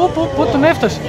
πού, πού, πού τον έφτασε.